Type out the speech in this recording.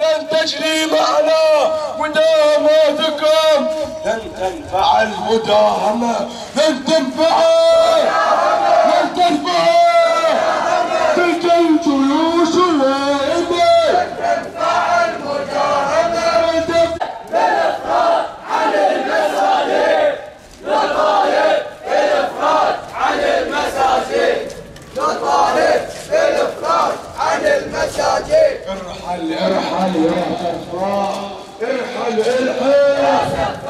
لن تجري معنا مداهماتكم لن تنفع المداهمة لن تنفع لن تنفع تلك الجيوش الهائمة لن تنفع ارحل ارحل يا سفراء ارحل ارحل. ارحل ارحل